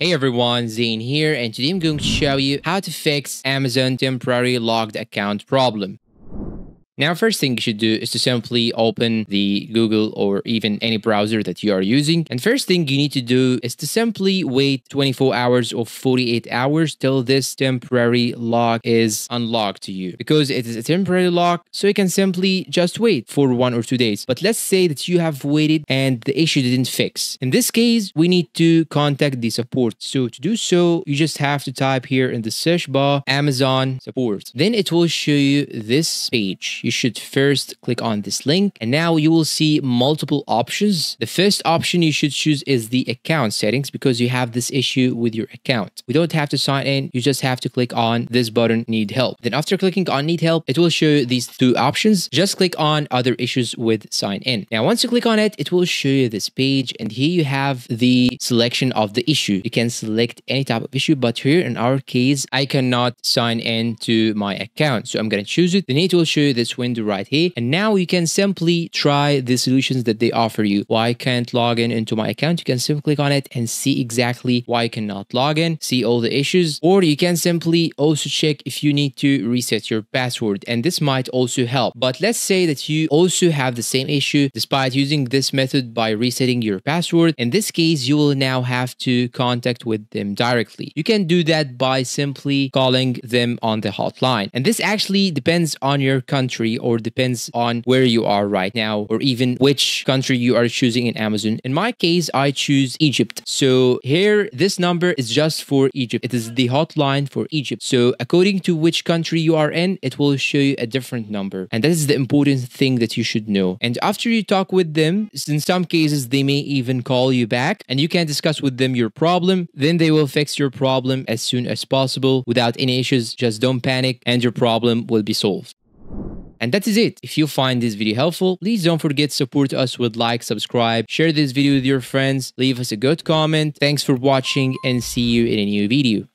Hey everyone, Zane here and today I'm going to show you how to fix Amazon temporary logged account problem. Now, first thing you should do is to simply open the Google or even any browser that you are using. And first thing you need to do is to simply wait 24 hours or 48 hours till this temporary lock is unlocked to you because it is a temporary lock. So you can simply just wait for one or two days. But let's say that you have waited and the issue didn't fix. In this case, we need to contact the support. So to do so, you just have to type here in the search bar Amazon support. Then it will show you this page you should first click on this link and now you will see multiple options. The first option you should choose is the account settings because you have this issue with your account. We don't have to sign in. You just have to click on this button need help. Then after clicking on need help, it will show you these two options. Just click on other issues with sign in. Now once you click on it, it will show you this page and here you have the selection of the issue. You can select any type of issue but here in our case, I cannot sign in to my account. So I'm going to choose it. Then it will show you this window right here. And now you can simply try the solutions that they offer you. Why can't log in into my account? You can simply click on it and see exactly why you cannot log in, see all the issues, or you can simply also check if you need to reset your password. And this might also help. But let's say that you also have the same issue despite using this method by resetting your password. In this case, you will now have to contact with them directly. You can do that by simply calling them on the hotline. And this actually depends on your country country or depends on where you are right now or even which country you are choosing in Amazon. In my case, I choose Egypt. So here, this number is just for Egypt. It is the hotline for Egypt. So according to which country you are in, it will show you a different number. And that is the important thing that you should know. And after you talk with them, in some cases, they may even call you back and you can discuss with them your problem. Then they will fix your problem as soon as possible without any issues. Just don't panic and your problem will be solved. And that is it. If you find this video helpful, please don't forget to support us with like, subscribe, share this video with your friends, leave us a good comment. Thanks for watching and see you in a new video.